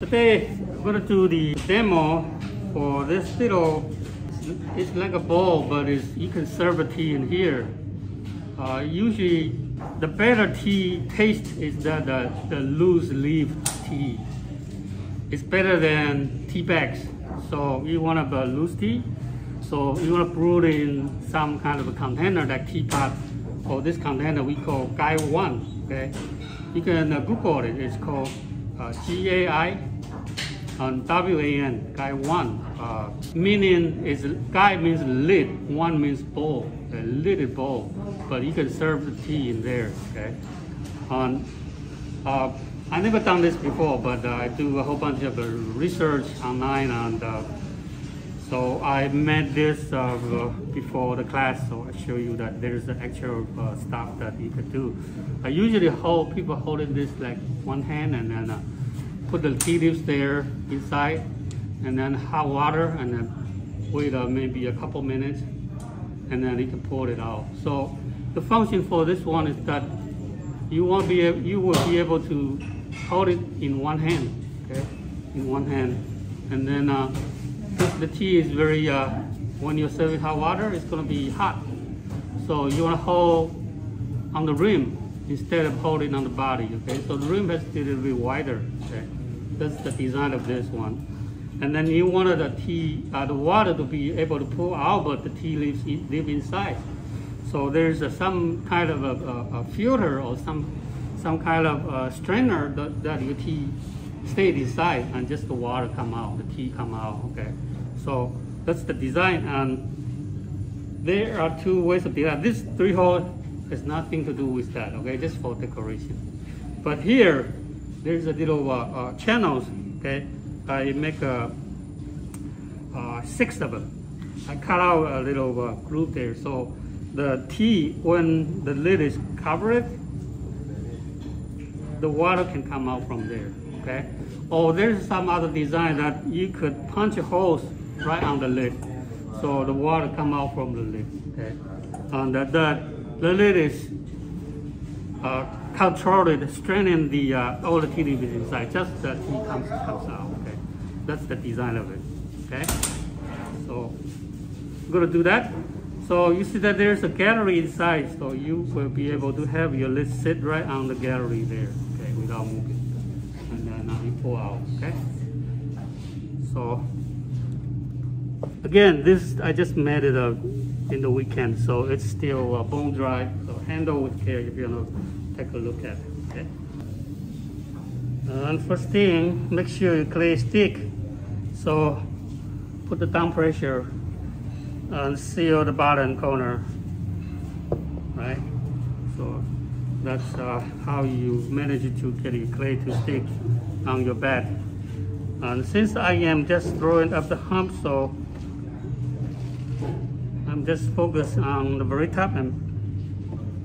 Today, I'm gonna do the demo for this little, it's like a bowl, but you can serve a tea in here. Uh, usually, the better tea taste is that the, the loose leaf tea. It's better than tea bags. So you want a loose tea, so you want to brew it in some kind of a container like teapot, or this container we call Gaiwan, okay? You can uh, Google it, it's called uh, G-A-I and W-A-N, Gaiwan. Uh, meaning is Gai means lid, wan means bowl, a lidded bowl. But you can serve the tea in there, okay? Um, uh, I never done this before, but uh, I do a whole bunch of uh, research online and uh, so I made this uh, before the class, so I show you that there's the actual stuff that you can do. I usually hold people holding this like one hand and then put the tea leaves there inside, and then hot water, and then wait uh, maybe a couple minutes, and then you can pour it out. So the function for this one is that you won't be you will be able to hold it in one hand, okay, in one hand, and then uh, the tea is very, uh, when you're serving hot water, it's going to be hot. So you want to hold on the rim instead of holding on the body, okay? So the rim has to be a little bit wider? That's the design of this one. And then you wanted the tea, uh, the water to be able to pour out, but the tea leaves live inside. So there's a, some kind of a, a, a, filter or some some kind of a strainer that, that your tea stayed inside and just the water come out, the tea come out, okay? So that's the design and there are two ways of design. This three hole has nothing to do with that, okay? Just for decoration. But here, there's a little uh, uh, channels, okay? I make a, uh, six of them. I cut out a little uh, groove there. So the tea, when the lid is covered, the water can come out from there, okay? Or there's some other design that you could punch holes right on the lid. So the water come out from the lid, okay? And the, the, the lid is uh, controlled, straining the uh, all the leaves inside, just the tea comes, comes out, okay? That's the design of it, okay? So I'm gonna do that. So you see that there's a gallery inside, so you will be able to have your list sit right on the gallery there, okay, without moving. And then uh, you pull out, okay? So again, this I just made it uh, in the weekend, so it's still uh, bone dry. So handle with care if you want to take a look at. Okay. And first thing, make sure you clay stick. So put the down pressure and seal the bottom corner, right? So that's uh, how you manage to get your clay to stick on your bed. And since I am just throwing up the hump, so I'm just focused on the very top and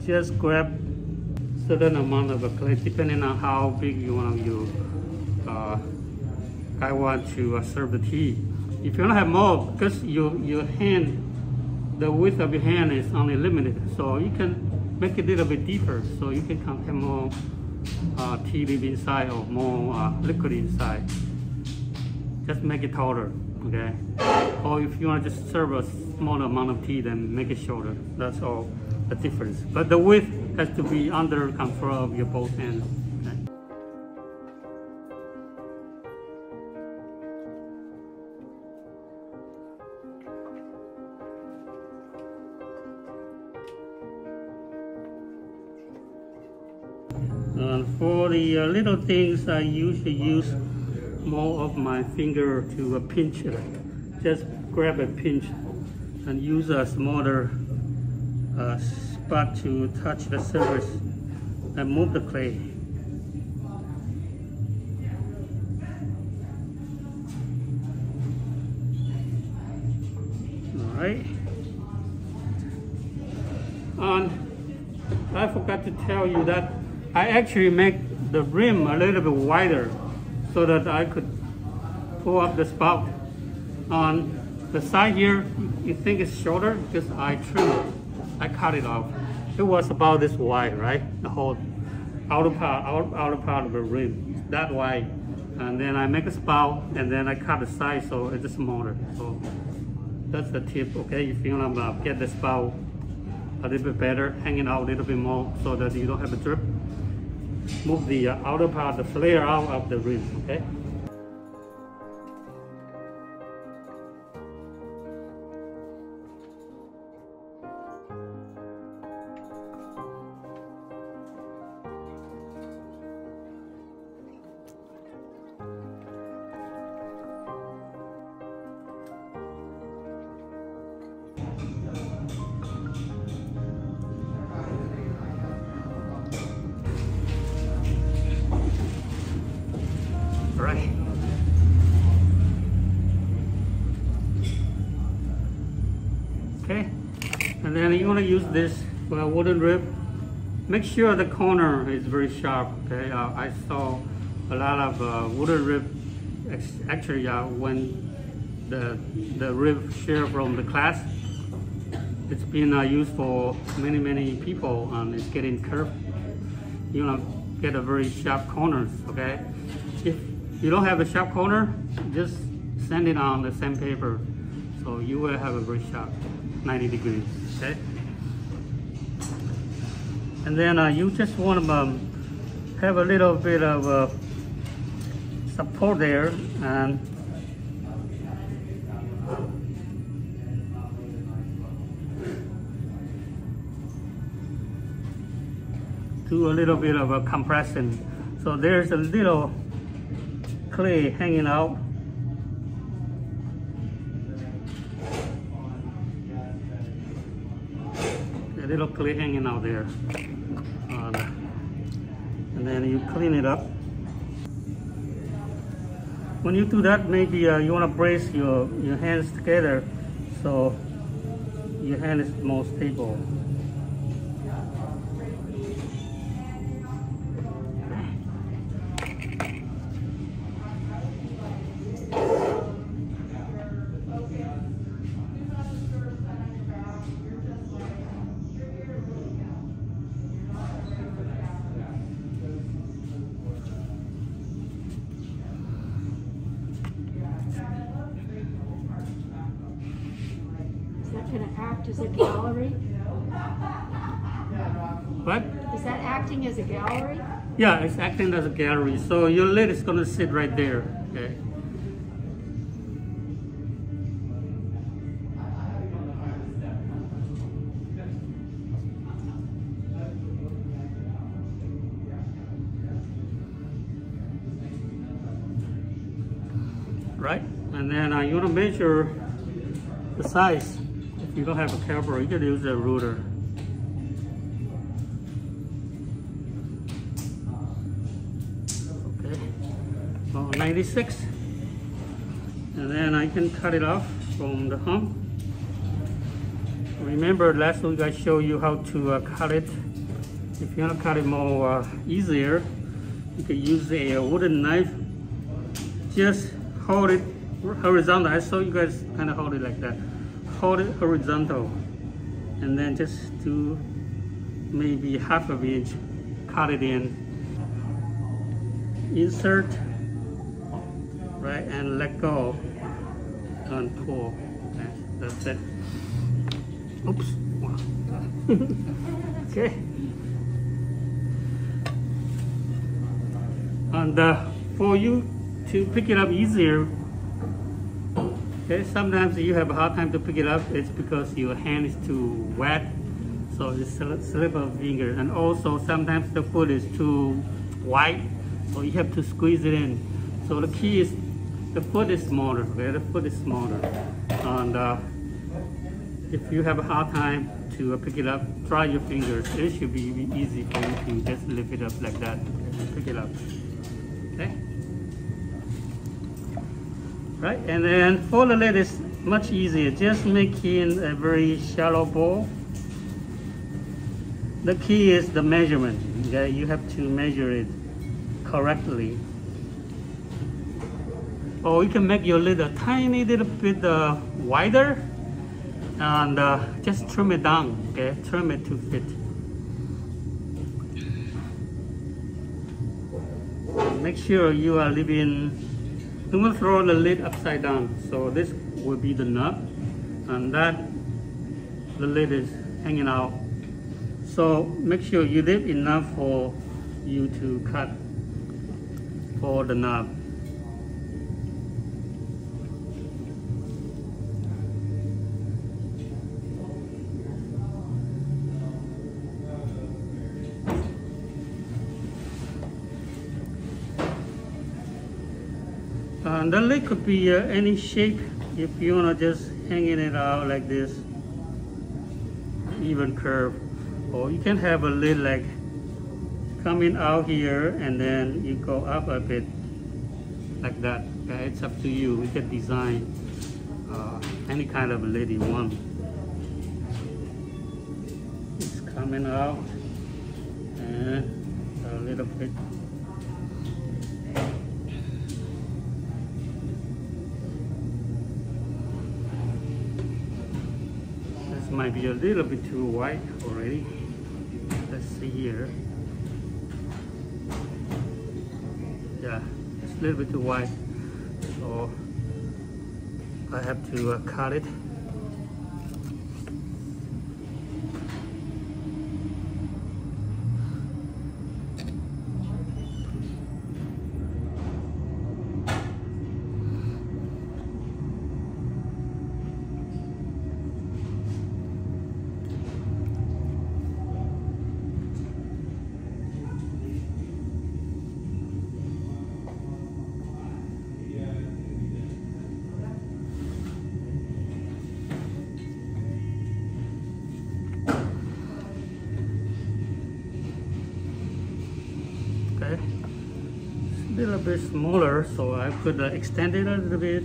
just grab certain amount of a clay depending on how big you want you uh, I want to uh, serve the tea. If you to have more, because your your hand, the width of your hand is only limited, so you can make it a little bit deeper, so you can have more uh, tea leaf inside or more uh, liquid inside. Just make it taller okay? Or if you want to just serve a small amount of tea, then make it shorter. That's all the difference. But the width has to be under control of your both hands. Okay? And for the uh, little things, I usually use more of my finger to uh, pinch it. Just grab a pinch and use a smaller uh, spot to touch the surface and move the clay. Alright. And I forgot to tell you that I actually make the rim a little bit wider so that I could pull up the spout. On the side here, you think it's shorter because I trimmed it. I cut it off. It was about this wide, right? The whole outer part, outer, outer part of the rim. That wide. and then I make a spout and then I cut the side so it's smaller. So that's the tip, okay? If you wanna uh, get the spout a little bit better, hanging out a little bit more so that you don't have a drip, move the uh, outer part, the flare out of the rim, okay? And then you want to use this uh, wooden rib. Make sure the corner is very sharp. Okay, uh, I saw a lot of uh, wooden rib. Actually, uh, when the the rib share from the class, it's been uh, used for many many people, and it's getting curved. You want to get a very sharp corners. Okay, if you don't have a sharp corner, just sand it on the sandpaper. So you will have a very sharp 90 degrees, okay? And then uh, you just want to um, have a little bit of uh, support there and do a little bit of a compression. So there's a little clay hanging out. A little clay hanging out there. And then you clean it up. When you do that, maybe uh, you want to brace your, your hands together so your hand is more stable. Going to act as a gallery? What? Is that acting as a gallery? Yeah, it's acting as a gallery. So your lid is going to sit right there. Okay. Right, and then uh, you want to measure the size you don't have a caliper, you can use a ruler. Okay, well, 96. And then I can cut it off from the hump. Remember last week I showed you how to uh, cut it. If you want to cut it more uh, easier, you can use a wooden knife. Just hold it horizontal. I saw you guys kind of hold it like that hold it horizontal and then just do maybe half of inch cut it in. Insert right and let go and pull. That's it. Oops. Okay. And uh, for you to pick it up easier Okay, sometimes you have a hard time to pick it up. It's because your hand is too wet, so it's slip of finger. And also sometimes the foot is too white, so you have to squeeze it in. So the key is the foot is smaller. Okay, the foot is smaller, and uh, if you have a hard time to uh, pick it up, try your fingers. It should be easy for you to just lift it up like that, pick it up. Okay right? And then for the lid is much easier. Just making a very shallow bowl. The key is the measurement. Okay? You have to measure it correctly. Or you can make your lid a tiny little bit uh, wider and uh, just trim it down, okay? Trim it to fit. make sure you are leaving, don't throw the lid upside down. So this will be the nut and that, the lid is hanging out. So make sure you leave enough for you to cut for the knob. And the lid could be uh, any shape if you want to just hanging it out like this, even curve. Or you can have a lid like coming out here and then you go up a bit like that. Okay, it's up to you. You can design uh, any kind of lid you want. It's coming out and a little bit might be a little bit too white already. Let's see here. Yeah, it's a little bit too white. So I have to uh, cut it. a little bit smaller so I could uh, extend it a little bit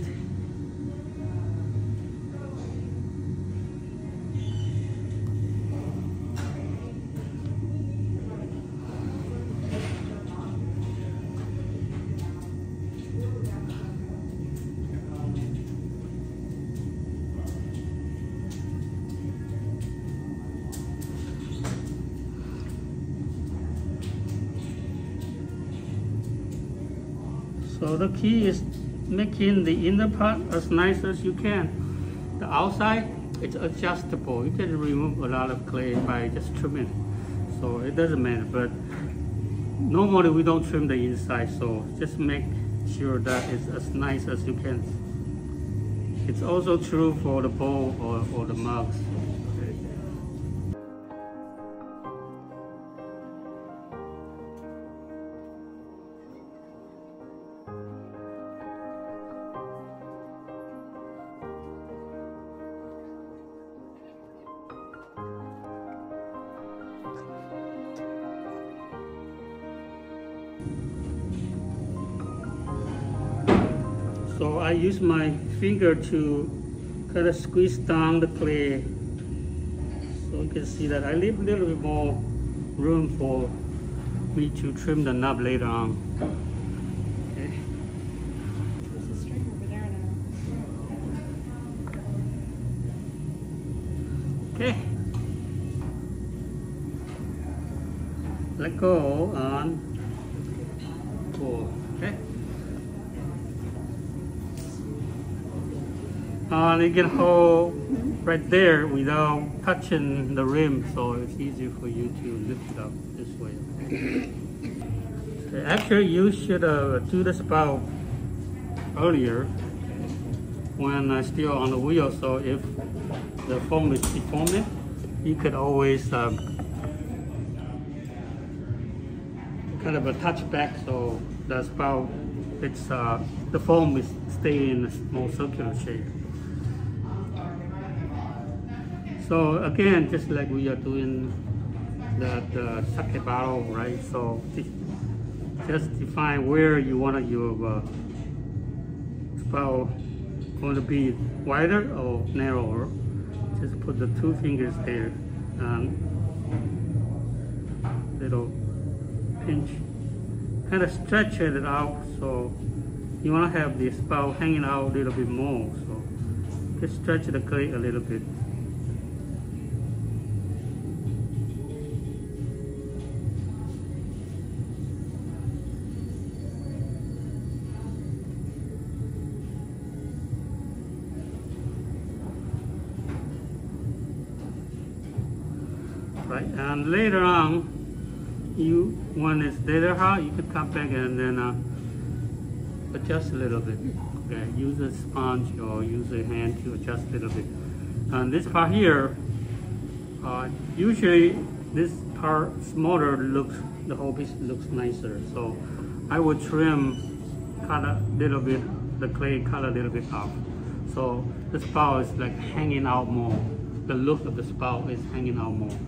So the key is making the inner part as nice as you can. The outside, it's adjustable. You can remove a lot of clay by just trimming. So it doesn't matter, but normally we don't trim the inside, so just make sure that it's as nice as you can. It's also true for the bowl or, or the mugs. Use my finger to kind of squeeze down the clay. So you can see that I leave a little bit more room for me to trim the knob later on. Okay. Let go on pull. Okay. And you can hold right there without touching the rim, so it's easy for you to lift it up this way. Okay, Actually, you should uh, do the spout earlier when uh, still on the wheel, so if the foam is deforming, you could always um, kind of a touch back so the spout, it's uh, the foam is stay in a more circular shape. So again, just like we are doing the, the sake bottle, right? So just define where you want your uh, spout going to be wider or narrower. Just put the two fingers there and little pinch. Kind of stretch it out so you want to have the spout hanging out a little bit more. So just stretch the clay a little bit. And later on, you when it's later hot, you can come back and then uh, adjust a little bit. Okay, use a sponge or use a hand to adjust a little bit. And this part here, uh, usually this part smaller looks, the whole piece looks nicer. So I would trim, cut a little bit, the clay cut a little bit off. So the spout is like hanging out more. The look of the spout is hanging out more.